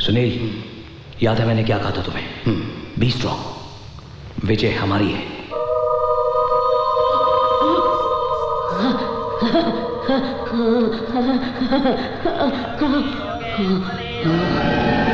सुनील याद है मैंने क्या कहा था तुम्हें? बी स्ट्रॉन्ग विजय हमारी है।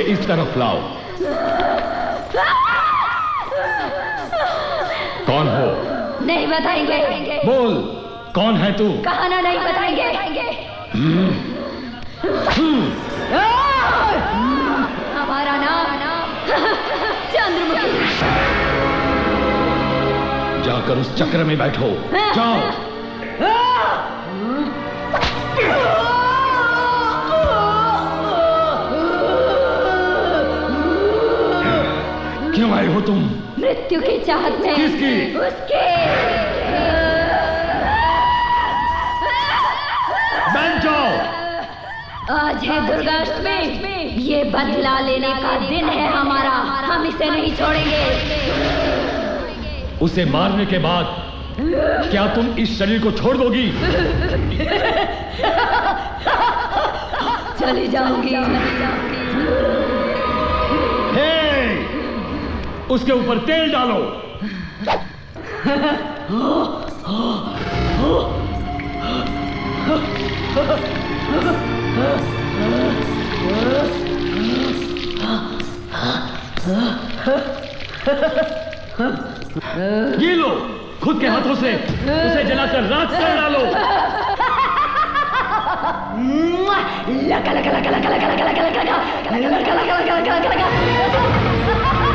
इस तरफ़ लाओ। कौन हो? नहीं बताएँगे। बोल कौन है तू? कहाना नहीं बताएँगे। हमारा नाम चंद्रमुखी। जाकर उस चक्र में बैठो। जाओ। क्यों आए हो तुम। मृत्यु की चाहत में। किसकी? उसके। बैठ जाओ आज है दुर्गाष्टमी। ये बदला लेने का दिन है हमारा। हम इसे नहीं छोड़ेंगे। उसे मारने के बाद क्या तुम इस शरीर को छोड़ दोगी? चली जाऊँगी चली जाऊँगी। उसके ऊपर तेल डालो ये लो खुद के हाथों से उसे जलाकर राख कर डालो लगा लगा लगा लगा लगा लगा लगा लगा लगा लगा लगा लगा लगा लगा लगा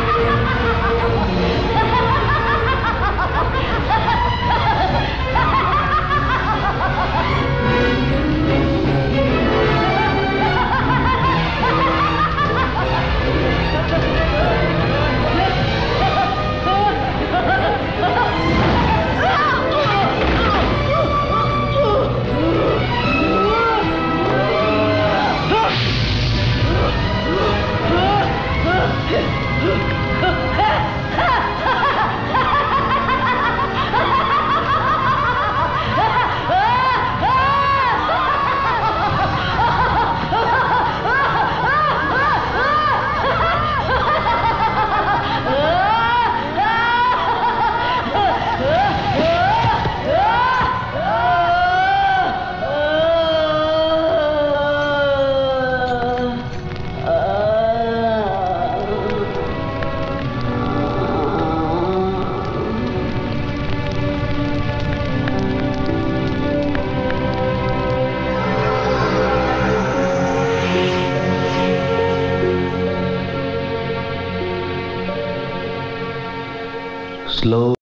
slow